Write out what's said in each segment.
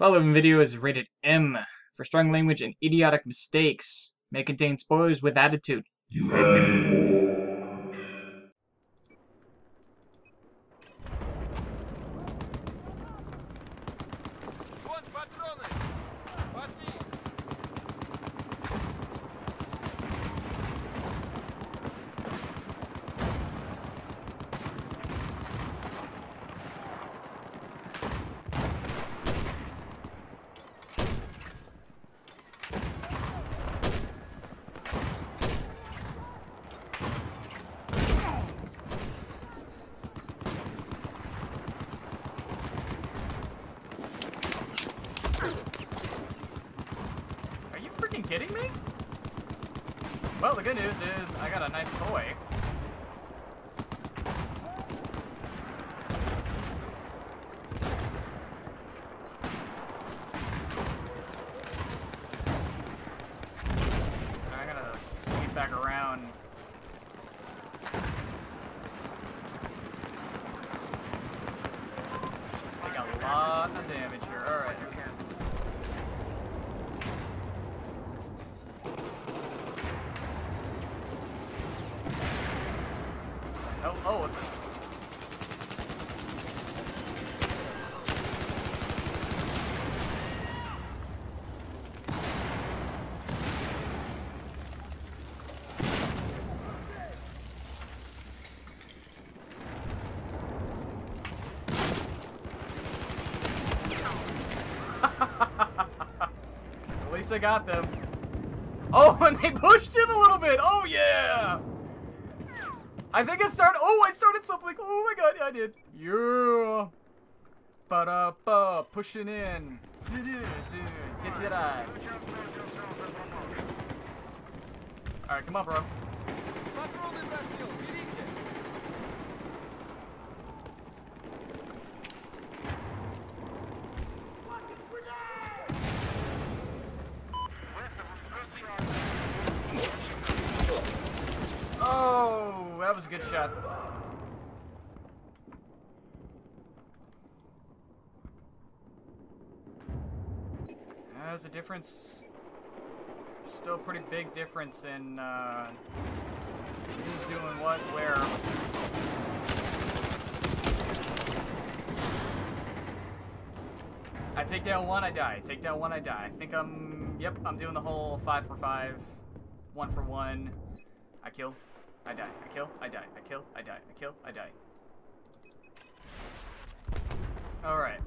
Following video is rated M for strong language and idiotic mistakes. May contain spoilers with attitude. You have been warned. Freaking kidding me? Well, the good news is I got a nice toy. Lot of damage here. Alright. Oh, it's At least I got them. Oh, and they pushed him a little bit. Oh, yeah. I think it started. Oh, I started something. Oh my god, yeah, I did. Yeah. Ba da ba, pushing in. Alright, come on, bro. Good shot. There's a difference. Still pretty big difference in uh, who's doing what, where. I take down one, I die. Take down one, I die. I think I'm. Yep, I'm doing the whole five for five, one for one. I kill, I die. I kill. I die. I kill. I die. I kill. I die. Alright.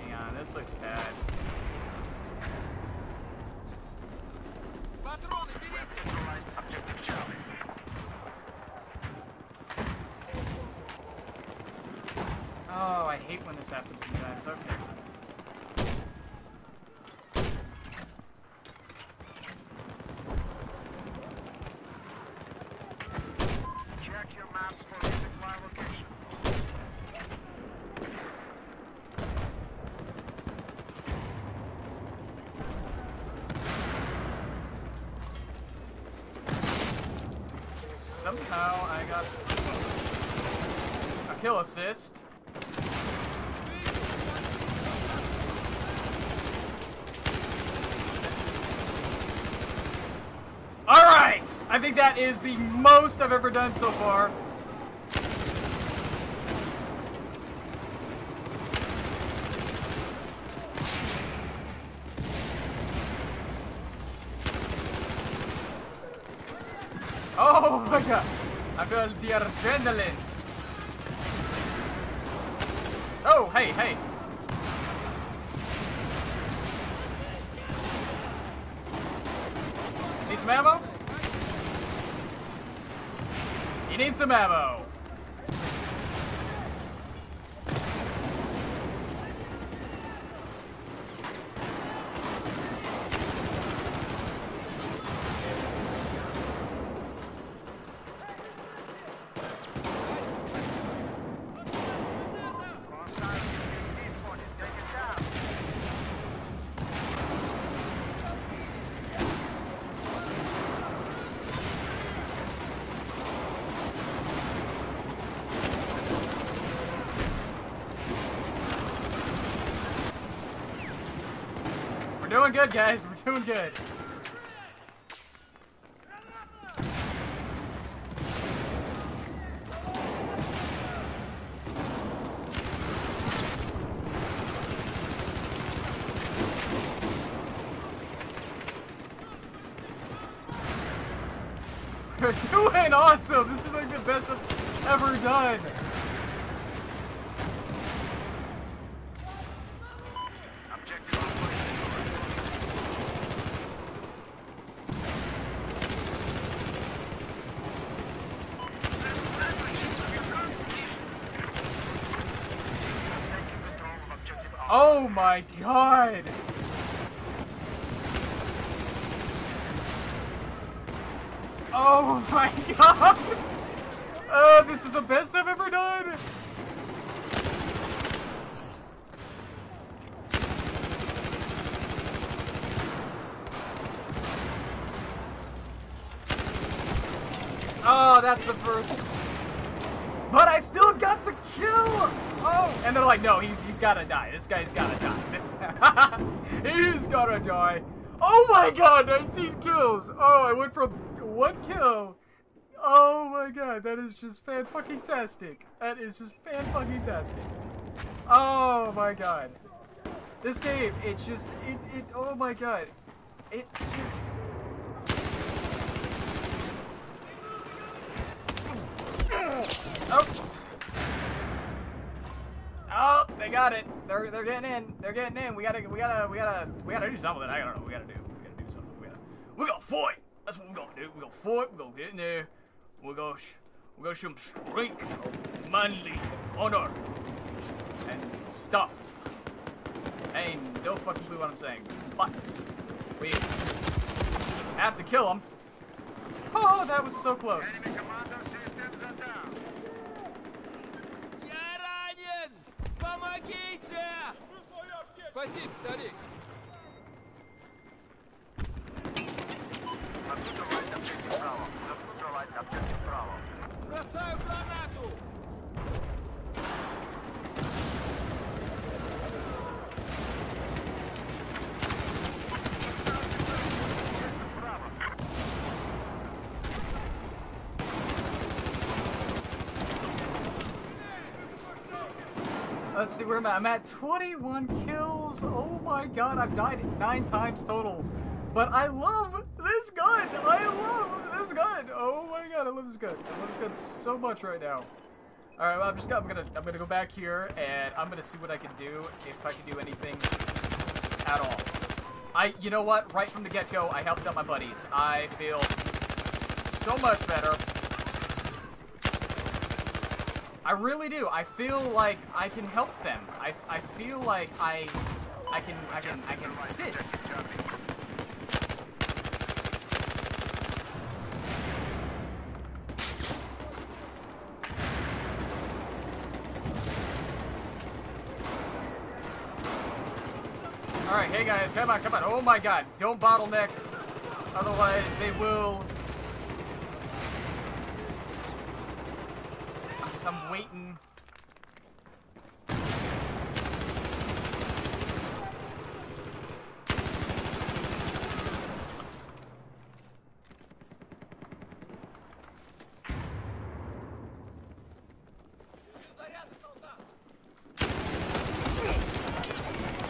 Hang on. This looks bad. Oh, I hate when this happens sometimes. Okay. Somehow I got a kill assist. Alright! I think that is the most I've ever done so far. Oh! I feel the adrenaline. Oh, hey, hey. Need some ammo? You need some ammo. Doing good, guys. We're doing good. We're doing awesome. This is like the best I've ever done. Objective operational. Taking control of objective Alpha. Oh my god. Oh my god. Oh, this is the best I've ever done. Oh, that's the first. But I still got the kill! Oh! And they're like, no, he's he's gotta die. This guy's gotta die. This he's gotta die. Oh my god, 19 kills! Oh, I went from one kill. Oh my god, that is just fan fucking tastic. That is just fan fucking tastic. Oh my god. This game, it just it it oh my god. It just Oh. They got it. They're they're getting in. They're getting in. We gotta we gotta we gotta we gotta do something. I don't know. We gotta do. We gotta do something. We gotta we gotta fight. That's what we're gonna do. We're gonna fight. We're gonna get in there. We're gonna we're gonna show them strength of manly honor and stuff. And don't fucking clue what I'm saying. But we have to kill them. Oh, that was so close. Помогите! Спасибо, старик. Открыть власть, открыть вправо. Заткнуть власть, открыть вправо. Бросаю гранату! Let's see where I'm at. I'm at 21 kills. Oh my god, I've died nine times total. But I love this gun. I love this gun. Oh my god, I love this gun. I love this gun so much right now. All right, well, I'm just gonna, I'm gonna I'm gonna go back here and I'm gonna see what I can do if I can do anything at all. I you know what? Right from the get-go, I helped out my buddies. I feel so much better. I really do. I feel like I can help them. I, I feel like I I can I can I can assist. All right, hey guys, come on, come on. Oh my God, don't bottleneck. Otherwise, they will. I'm waiting.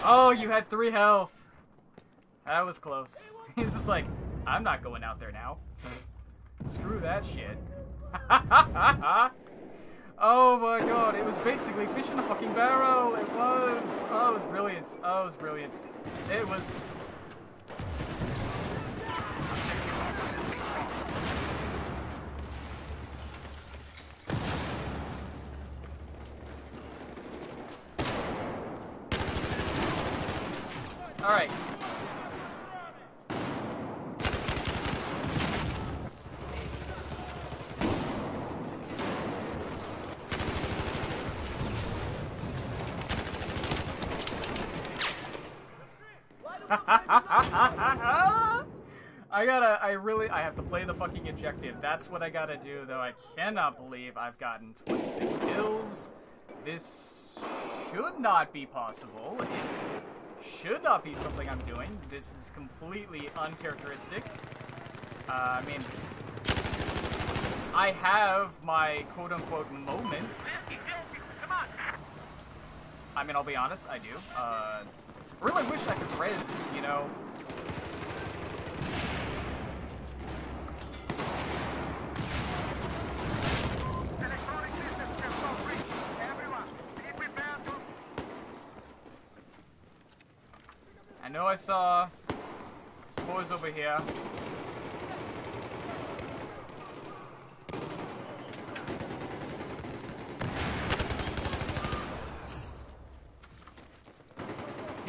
Oh, you had three health. That was close. He's just like, I'm not going out there now. Screw that shit. oh my god, it was basically fish in a fucking barrel. It was. Oh, it was brilliant. Oh, it was brilliant. It was. All right. I gotta, I really, I have to play the fucking objective. That's what I gotta do, though. I cannot believe I've gotten 26 kills. This should not be possible. It should not be something I'm doing. This is completely uncharacteristic. Uh, I mean, I have my quote-unquote moments. I mean, I'll be honest, I do. Uh, really wish I could res, you know. I know I saw some boys over here.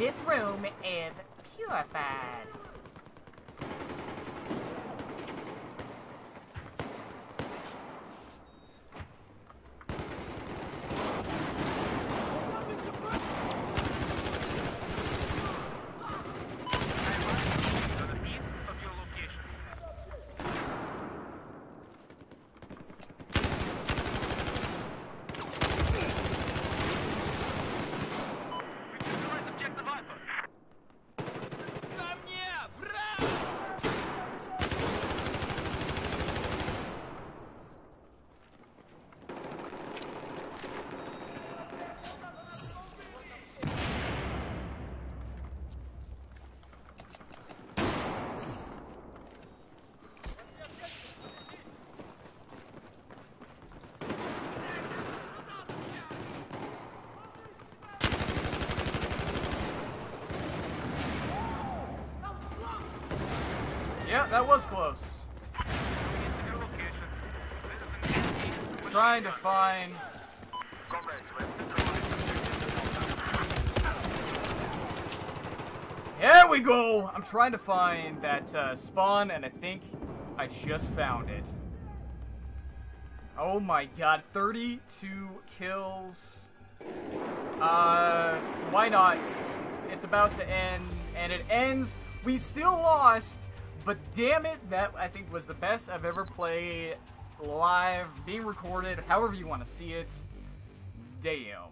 This room is purified. That was close. Trying to find. There we go! I'm trying to find that uh, spawn, and I think I just found it. Oh my god, 32 kills. Uh, why not? It's about to end, and it ends. We still lost, but damn it, that I think was the best I've ever played live, being recorded, however you want to see it. Damn.